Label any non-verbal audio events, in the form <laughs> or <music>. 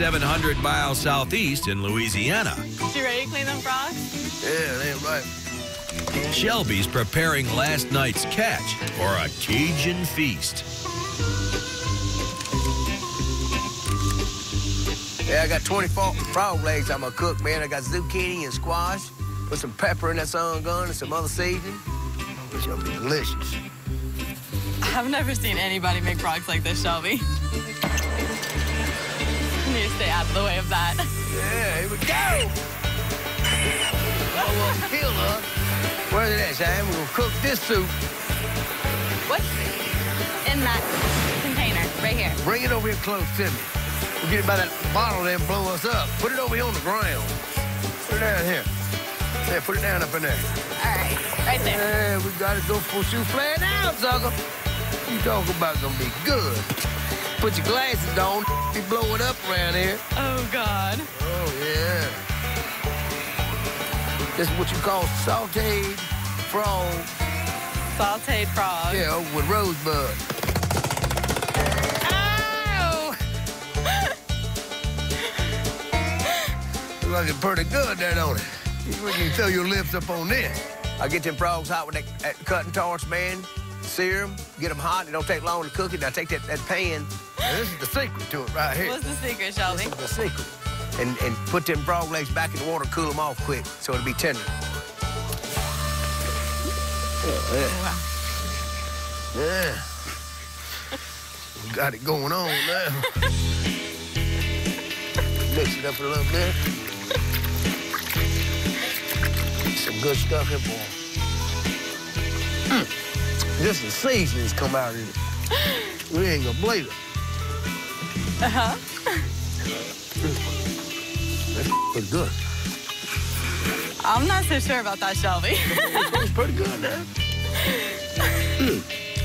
700 miles southeast in Louisiana. You ready to clean them frogs? Yeah, that's right. Shelby's preparing last night's catch for a Cajun feast. Yeah, I got 24 frog legs I'm gonna cook, man. I got zucchini and squash with some pepper in that sun gun and some other seasoning. It's gonna be delicious. I've never seen anybody make frogs like this, Shelby. I need to stay out of the way of that. Yeah, here we go. Oh, well, kill her. Uh, Where's it at, Sam? We'll cook this soup. What's in that container right here? Bring it over here close to me. We'll get it by that bottle there and blow us up. Put it over here on the ground. Put it down here. Yeah, put it down up in there. All right, right there. Yeah, we gotta go for flat now, sucker. You talking about gonna be good. Put your glasses on, be blowing up around here. Oh, God. Oh, yeah. This is what you call sauteed frog. Sauteed frog. Yeah, with rosebud. Ow! Looking pretty good there, don't it? You can throw your lips up on this. I get them frogs hot with that, that cutting torch, man. Sear them, get them hot. It don't take long to cook it. Now take that, that pan. Now, this is the secret to it right here. What's the secret, Shelby? This is the secret. And, and put them frog legs back in the water, cool them off quick, so it'll be tender. Yeah. Wow. Yeah. We got it going on now. <laughs> Mix it up a little bit. Some good stuff here, boy. Mm. Just the seasonings come out of it. We ain't gonna believe it. Uh-huh. That's pretty good. I'm not so sure about that, Shelby. It's pretty good. Mm. <laughs>